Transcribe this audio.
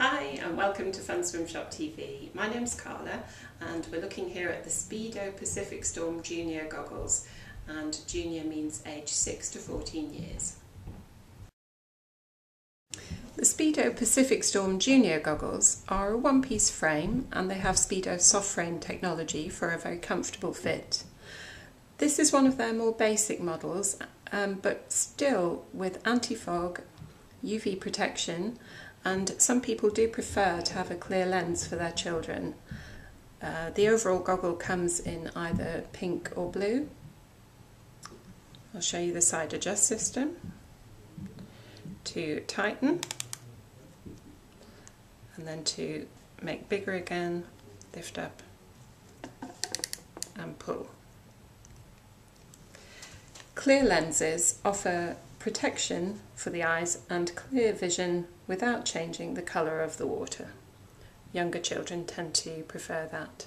Hi and welcome to Fun Swim Shop TV. My name's Carla and we're looking here at the Speedo Pacific Storm Junior goggles and junior means age 6 to 14 years. The Speedo Pacific Storm Junior goggles are a one-piece frame and they have Speedo soft frame technology for a very comfortable fit. This is one of their more basic models um, but still with anti-fog, UV protection and some people do prefer to have a clear lens for their children. Uh, the overall goggle comes in either pink or blue. I'll show you the side adjust system. To tighten and then to make bigger again, lift up and pull. Clear lenses offer protection for the eyes and clear vision without changing the colour of the water. Younger children tend to prefer that.